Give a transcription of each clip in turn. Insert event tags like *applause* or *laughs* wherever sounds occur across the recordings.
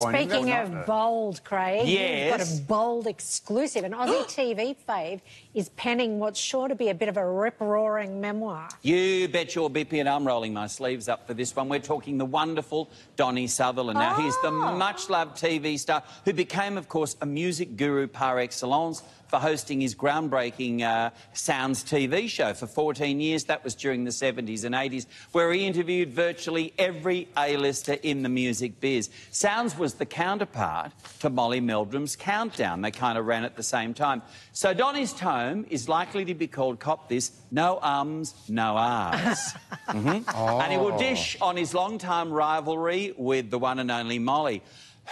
Speaking of bold, Craig, yes. you've got a bold exclusive. An Aussie *gasps* TV fave is penning what's sure to be a bit of a rip-roaring memoir. You bet your bippy and I'm rolling my sleeves up for this one. We're talking the wonderful Donnie Sutherland. Now, oh. he's the ah. much-loved TV star who became, of course, a music guru par excellence for hosting his groundbreaking uh, Sounds TV show for 14 years. That was during the 70s and 80s, where he interviewed virtually every A-lister in the music biz. Sounds was the counterpart to Molly Meldrum's Countdown. They kind of ran at the same time. So Donnie's tome is likely to be called, cop this, No Ums, No Ahs. *laughs* mm -hmm. oh. And he will dish on his long-time rivalry with the one and only Molly.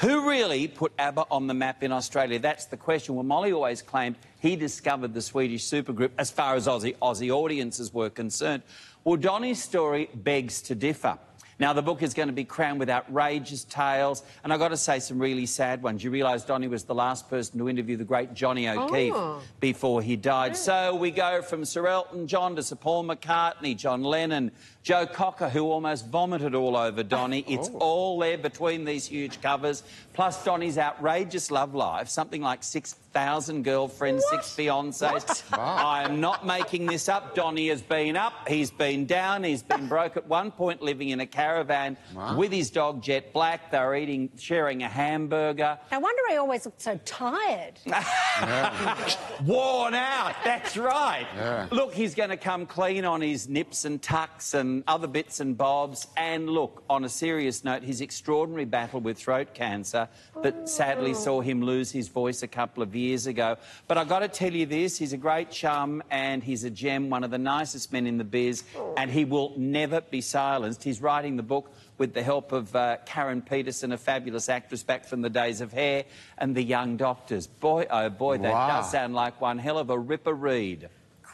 Who really put ABBA on the map in Australia? That's the question. Well, Molly always claimed he discovered the Swedish supergroup as far as Aussie, Aussie audiences were concerned. Well, Donnie's story begs to differ. Now, the book is going to be crammed with outrageous tales, and I've got to say some really sad ones. You realise Donnie was the last person to interview the great Johnny O'Keefe oh. before he died. So we go from Sir Elton John to Sir Paul McCartney, John Lennon, Joe Cocker, who almost vomited all over Donnie. *laughs* Oh. It's all there between these huge covers, plus Donnie's outrageous love life, something like 6,000 girlfriends, what? six fiancés. *laughs* I am not making this up. Donnie has been up, he's been down, he's been broke at one point living in a caravan wow. with his dog Jet Black. They were eating, sharing a hamburger. No wonder he always looked so tired. *laughs* Worn out, that's right. Yeah. Look, he's going to come clean on his nips and tucks and other bits and bobs. And look, on a serious note, his extraordinary battle with throat cancer that sadly oh. saw him lose his voice a couple of years ago. But I've got to tell you this, he's a great chum and he's a gem, one of the nicest men in the biz, oh. and he will never be silenced. He's writing the book with the help of uh, Karen Petersen, a fabulous actress back from the days of Hair, and the Young Doctors. Boy, oh boy, that wow. does sound like one hell of a ripper read.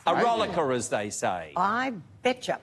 A rollicker, as they say. I betcha.